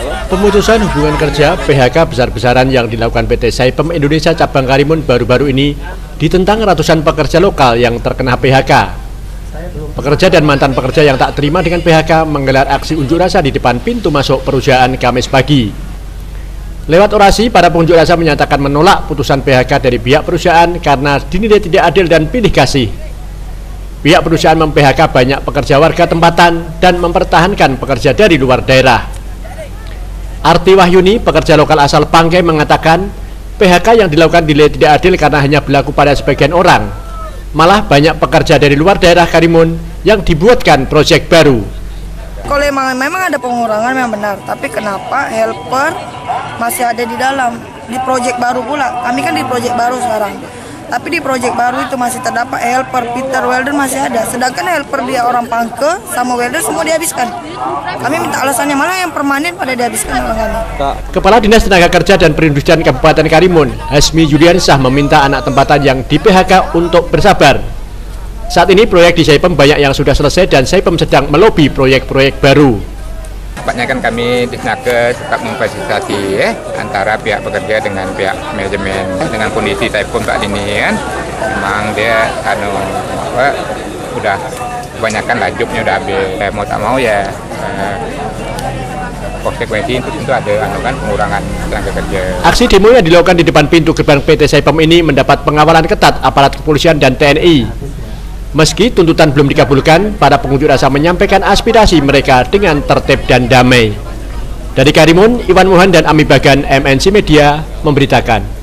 Pemutusan hubungan kerja PHK besar-besaran yang dilakukan PT Saipem Indonesia Cabang Karimun baru-baru ini ditentang ratusan pekerja lokal yang terkena PHK. Pekerja dan mantan pekerja yang tak terima dengan PHK menggelar aksi unjuk rasa di depan pintu masuk perusahaan Kamis pagi. Lewat orasi, para pengunjuk rasa menyatakan menolak putusan PHK dari pihak perusahaan karena dinilai tidak adil dan pilih kasih. Pihak perusahaan mem-PHK banyak pekerja warga tempatan dan mempertahankan pekerja dari luar daerah. Arti Wahyuni, pekerja lokal asal Pangke mengatakan PHK yang dilakukan dinilai tidak adil karena hanya berlaku pada sebagian orang. Malah banyak pekerja dari luar daerah Karimun yang dibuatkan proyek baru. Kalau memang, memang ada pengurangan memang benar, tapi kenapa helper masih ada di dalam di proyek baru pula? Kami kan di proyek baru sekarang. Tapi di proyek baru itu masih terdapat helper, Peter, welder masih ada. Sedangkan helper dia orang pangke sama welder semua dihabiskan. Kami minta alasannya malah yang permanen pada dihabiskan orang Kepala Dinas Tenaga Kerja dan Perindustrian Kabupaten Karimun, Hasmi Juliansah meminta anak tempatan yang di PHK untuk bersabar. Saat ini proyek di Saipem banyak yang sudah selesai dan Saipem sedang melobi proyek-proyek baru. Tepatnya kan kami di Snakes tetap memfasilitasi ya, antara pihak pekerja dengan pihak manajemen dengan kondisi saya pun saat ini kan memang dia anu apa udah kebanyakan lajupnya udah habis eh, mau tak mau ya eh, konsekuensi itu ada anu kan pengurangan tenaga kerja. Aksi demo yang dilakukan di depan pintu gerbang PT Saipem ini mendapat pengawalan ketat aparat kepolisian dan TNI. Meski tuntutan belum dikabulkan, para pengunjuk rasa menyampaikan aspirasi mereka dengan tertib dan damai. Dari Karimun, Iwan Mohan dan Ami Bagan MNC Media memberitakan.